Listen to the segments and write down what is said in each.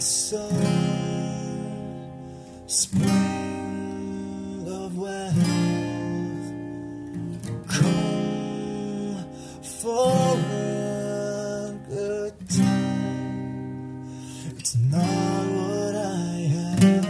bright sun, spring of wealth, come for a good time. It's not what I have,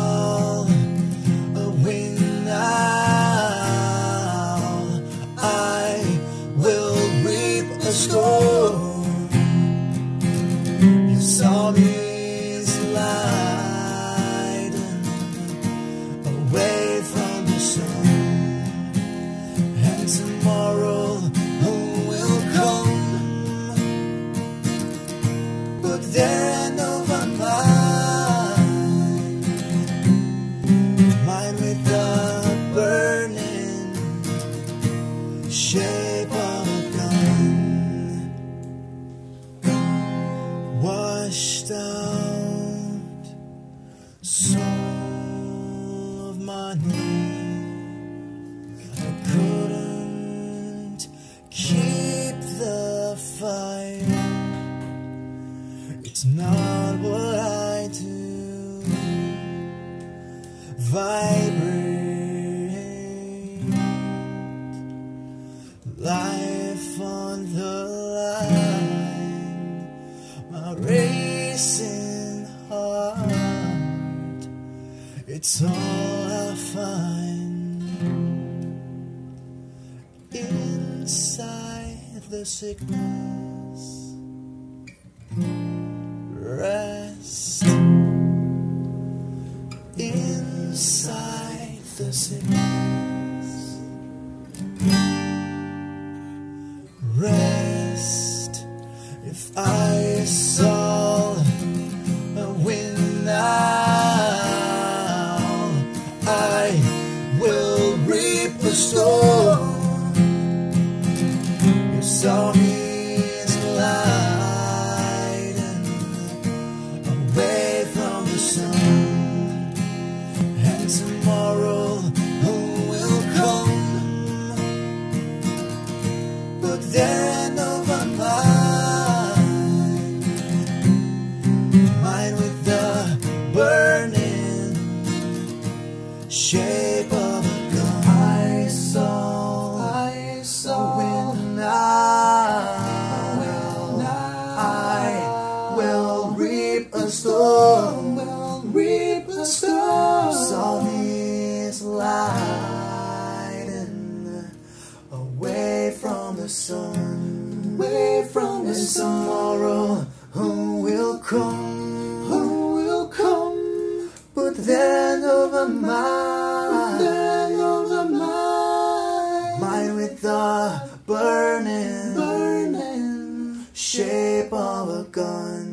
tomorrow who will come, but then over mine, mine with the burning shape of a gun, washed out soul of my name. Vibrate, life on the line, my racing heart. It's all I find inside the sickness. Inside. Rest if I saw a wind now, I will reap the storm. You saw me but then over mine, mine with the burning shape sun, away from the sun. Tomorrow, who will come? Who will come? But then over mine, then over mine, mine with the burning, burning shape of a gun.